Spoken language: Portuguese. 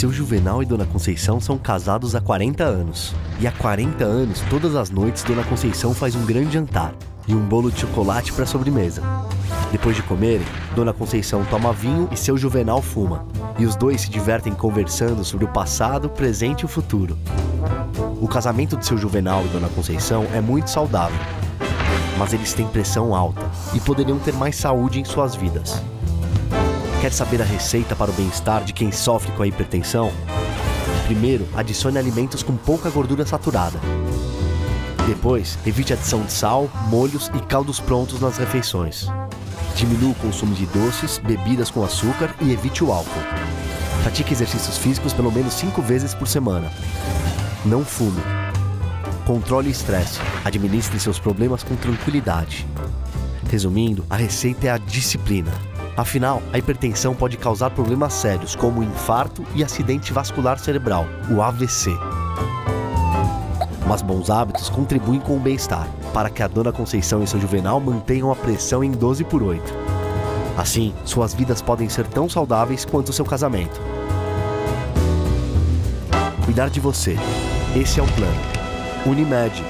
Seu Juvenal e Dona Conceição são casados há 40 anos. E há 40 anos, todas as noites, Dona Conceição faz um grande jantar e um bolo de chocolate para sobremesa. Depois de comerem, Dona Conceição toma vinho e seu Juvenal fuma. E os dois se divertem conversando sobre o passado, presente e o futuro. O casamento de seu Juvenal e Dona Conceição é muito saudável, mas eles têm pressão alta e poderiam ter mais saúde em suas vidas. Quer saber a receita para o bem-estar de quem sofre com a hipertensão? Primeiro, adicione alimentos com pouca gordura saturada. Depois, evite a adição de sal, molhos e caldos prontos nas refeições. Diminua o consumo de doces, bebidas com açúcar e evite o álcool. Pratique exercícios físicos pelo menos 5 vezes por semana. Não fume. Controle o estresse. Administre seus problemas com tranquilidade. Resumindo, a receita é a disciplina. Afinal, a hipertensão pode causar problemas sérios como infarto e acidente vascular cerebral, o AVC. Mas bons hábitos contribuem com o bem-estar, para que a Dona Conceição e seu Juvenal mantenham a pressão em 12 por 8. Assim, suas vidas podem ser tão saudáveis quanto o seu casamento. Cuidar de você. Esse é o plano. Unimed